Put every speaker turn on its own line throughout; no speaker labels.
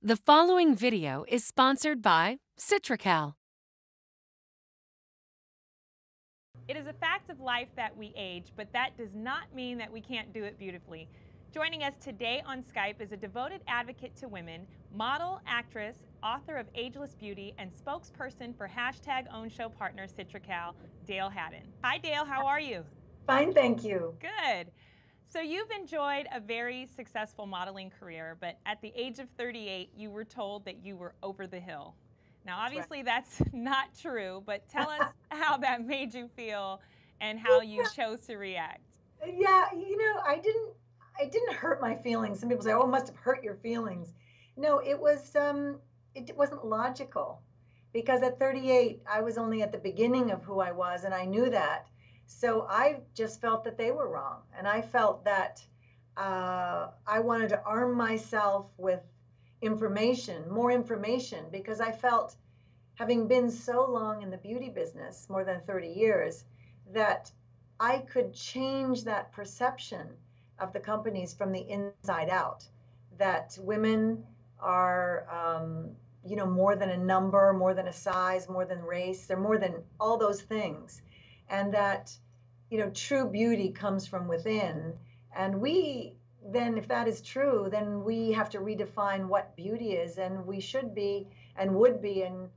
The following video is sponsored by Citracal.
It is a fact of life that we age, but that does not mean that we can't do it beautifully. Joining us today on Skype is a devoted advocate to women, model, actress, author of Ageless Beauty, and spokesperson for hashtag Own Show partner Citracal, Dayle Haddon. Hi, Dayle. How are you?
Fine, thank you.
Good. So you've enjoyed a very successful modeling career, but at the age of 38, you were told that you were over the hill. Now, obviously, that's not true, but tell us how that made you feel and how you chose to react.
Yeah, you know, I didn't. It didn't hurt my feelings. Some people say, "Oh, it must have hurt your feelings." No, it was. Um, it wasn't logical, because at 38, I was only at the beginning of who I was, and I knew that. So I just felt that they were wrong. And I felt that uh, I wanted to arm myself with information, more information, because I felt, having been so long in the beauty business, more than 30 years, that I could change that perception of the companies from the inside out. That women are, um, you know, more than a number, more than a size, more than race. They're more than all those things and that you know true beauty comes from within. And we then if that is true then we have to redefine what beauty is and we should be and would be and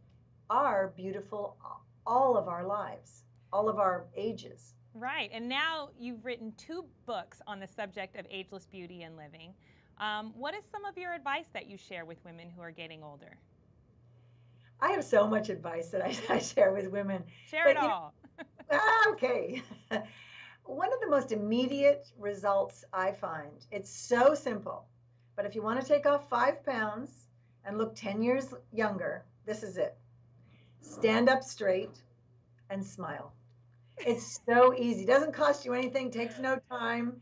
are beautiful all of our lives all of our ages.
Right and now you've written two books on the subject of ageless beauty and living. Um, what is some of your advice that you share with women who are getting older
I have so much advice that I, I share with women.
Share but, it all.
Ah, okay. One of the most immediate results I find, it's so simple, but if you want to take off five pounds and look 10 years younger, this is it. Stand up straight and smile. It's so easy. Doesn't cost you anything, takes no time.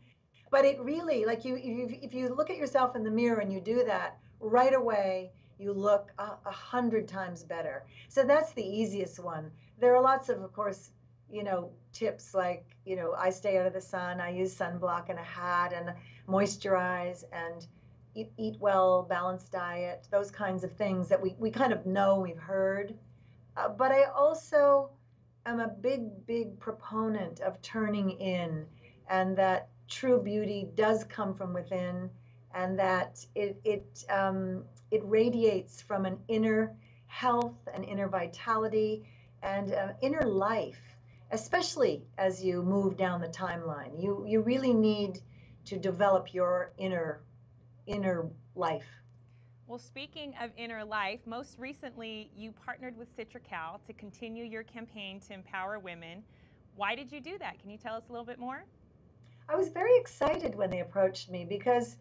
But it really, like you, if you look at yourself in the mirror and you do that right away, you look a, a hundred times better. So that's the easiest one. There are lots of, of course, you know, tips like, you know, I stay out of the sun, I use sunblock and a hat and moisturize and eat, eat well, balanced diet, those kinds of things that we, we kind of know we've heard. Uh, but I also am a big, big proponent of turning in and that true beauty does come from within and that it, it, um, it radiates from an inner health, an inner vitality, and uh, inner life especially as you move down the timeline. You you really need to develop your inner inner life.
Well, speaking of inner life, most recently you partnered with Citracal to continue your campaign to empower women. Why did you do that? Can you tell us a little bit more?
I was very excited when they approached me because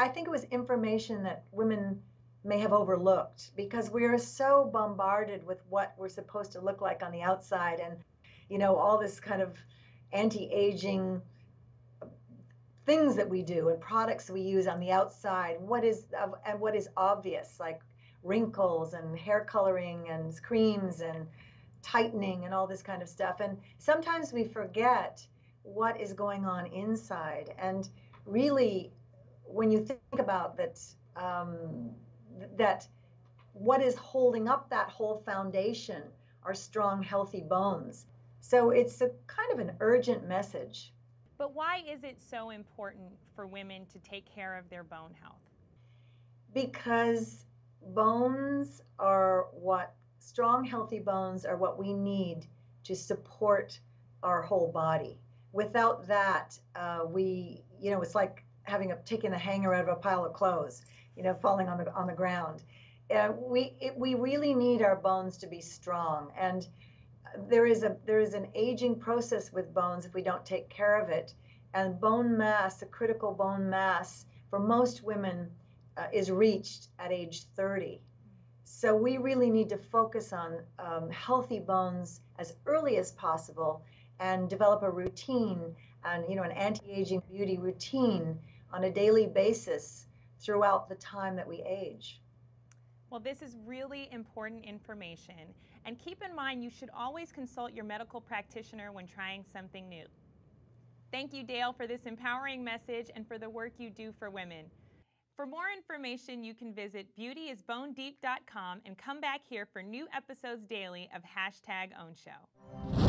I think it was information that women may have overlooked because we are so bombarded with what we're supposed to look like on the outside and you know, all this kind of anti-aging things that we do and products we use on the outside. What is and what is obvious, like wrinkles and hair coloring and creams and tightening and all this kind of stuff. And sometimes we forget what is going on inside. And really, when you think about that, um, that what is holding up that whole foundation are strong, healthy bones. So it's a kind of an urgent message.
But why is it so important for women to take care of their bone health?
Because bones are what strong, healthy bones are what we need to support our whole body. Without that, uh, we, you know, it's like having a taking the hanger out of a pile of clothes, you know, falling on the on the ground. Uh, we it, we really need our bones to be strong, and there is a there is an aging process with bones if we don't take care of it. And bone mass a critical bone mass for most women uh, is reached at age 30 so we really need to focus on um, healthy bones as early as possible and develop a routine and you know an anti-aging beauty routine on a daily basis throughout the time that we age
well, this is really important information. And keep in mind, you should always consult your medical practitioner when trying something new. Thank you, Dayle, for this empowering message and for the work you do for women. For more information, you can visit beautyisbonedeep.com and come back here for new episodes daily of Hashtag Own Show.